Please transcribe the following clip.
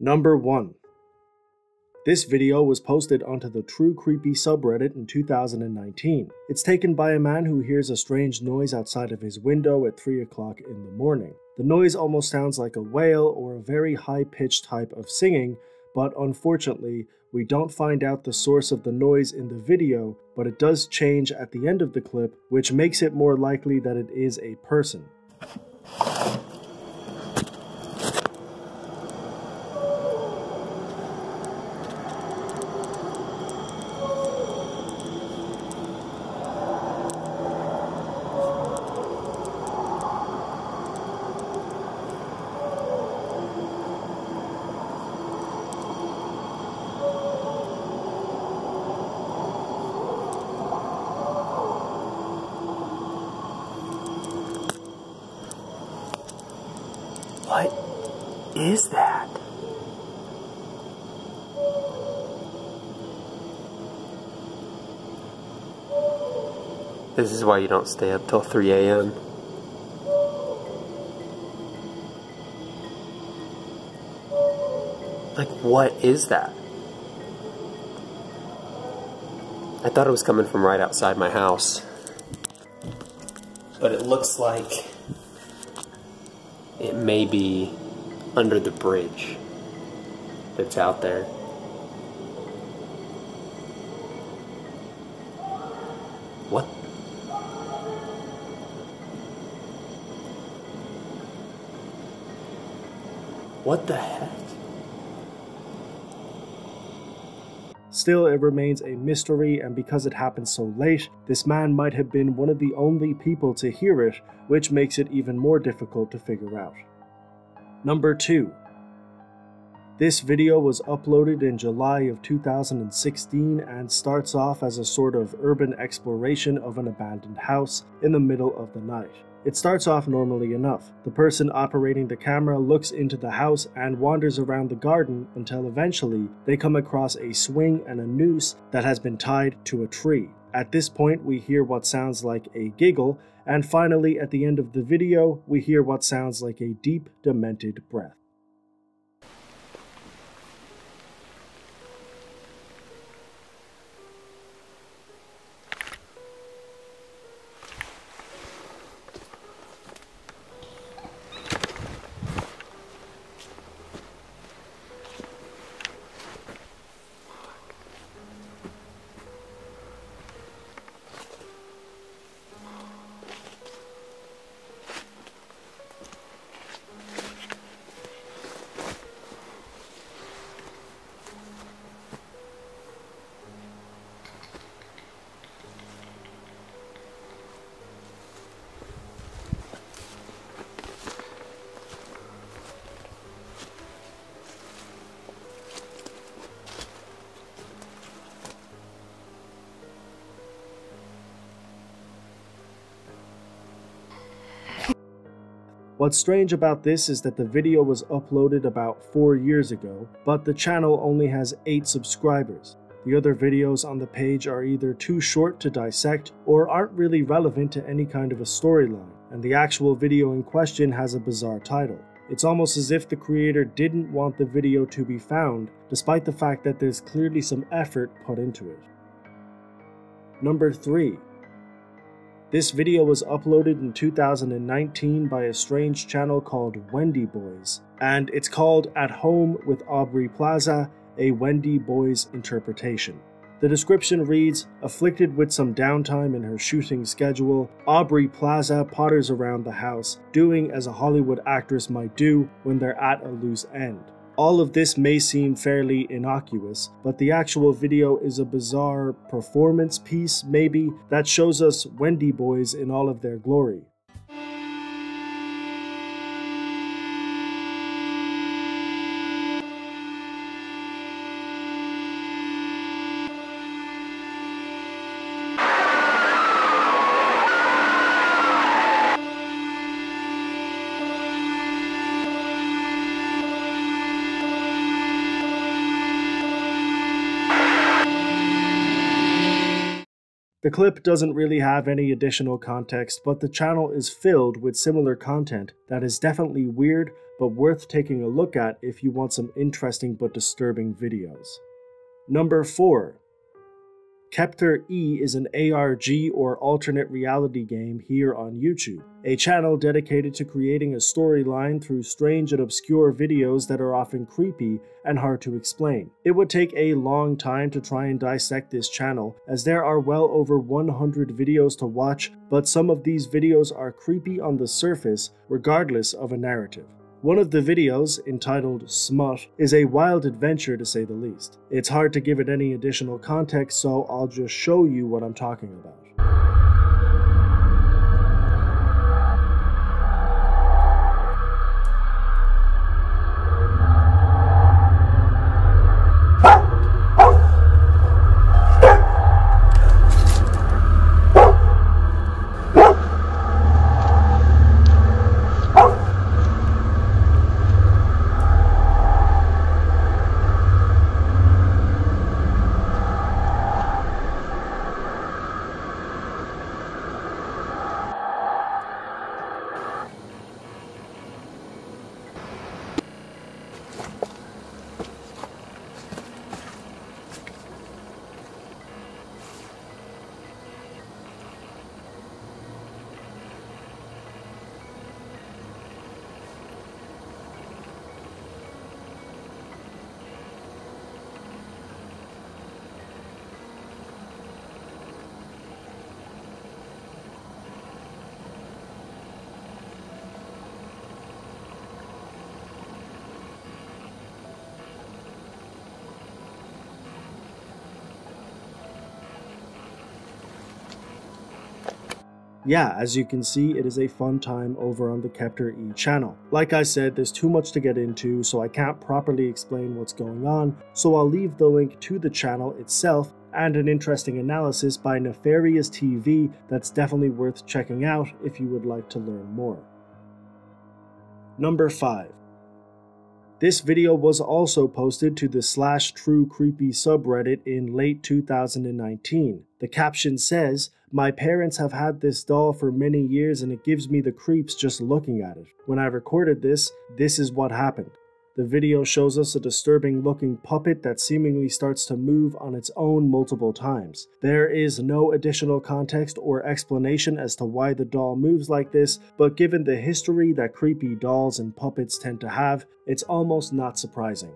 Number 1. This video was posted onto the True Creepy subreddit in 2019. It's taken by a man who hears a strange noise outside of his window at 3 o'clock in the morning. The noise almost sounds like a wail or a very high pitched type of singing, but unfortunately, we don't find out the source of the noise in the video, but it does change at the end of the clip, which makes it more likely that it is a person. Is that? This is why you don't stay up till 3 a.m. Like, what is that? I thought it was coming from right outside my house. But it looks like it may be under the bridge that's out there. What? What the heck? Still, it remains a mystery, and because it happened so late, this man might have been one of the only people to hear it, which makes it even more difficult to figure out. Number 2. This video was uploaded in July of 2016 and starts off as a sort of urban exploration of an abandoned house in the middle of the night. It starts off normally enough. The person operating the camera looks into the house and wanders around the garden until eventually they come across a swing and a noose that has been tied to a tree. At this point, we hear what sounds like a giggle, and finally, at the end of the video, we hear what sounds like a deep, demented breath. What's strange about this is that the video was uploaded about 4 years ago, but the channel only has 8 subscribers. The other videos on the page are either too short to dissect or aren't really relevant to any kind of a storyline, and the actual video in question has a bizarre title. It's almost as if the creator didn't want the video to be found, despite the fact that there's clearly some effort put into it. Number 3. This video was uploaded in 2019 by a strange channel called Wendy Boys, and it's called At Home with Aubrey Plaza, a Wendy Boys interpretation. The description reads Afflicted with some downtime in her shooting schedule, Aubrey Plaza potters around the house, doing as a Hollywood actress might do when they're at a loose end. All of this may seem fairly innocuous, but the actual video is a bizarre performance piece, maybe, that shows us Wendy Boys in all of their glory. The clip doesn't really have any additional context, but the channel is filled with similar content that is definitely weird but worth taking a look at if you want some interesting but disturbing videos. Number 4. Kepter E is an ARG or alternate reality game here on YouTube, a channel dedicated to creating a storyline through strange and obscure videos that are often creepy and hard to explain. It would take a long time to try and dissect this channel, as there are well over 100 videos to watch, but some of these videos are creepy on the surface regardless of a narrative. One of the videos, entitled Smut, is a wild adventure to say the least. It's hard to give it any additional context, so I'll just show you what I'm talking about. Yeah, as you can see, it is a fun time over on the Kepter E channel. Like I said, there's too much to get into, so I can't properly explain what's going on, so I'll leave the link to the channel itself and an interesting analysis by Nefarious TV that's definitely worth checking out if you would like to learn more. Number 5. This video was also posted to the slash true creepy subreddit in late 2019. The caption says, My parents have had this doll for many years and it gives me the creeps just looking at it. When I recorded this, this is what happened. The video shows us a disturbing looking puppet that seemingly starts to move on its own multiple times. There is no additional context or explanation as to why the doll moves like this, but given the history that creepy dolls and puppets tend to have, it's almost not surprising.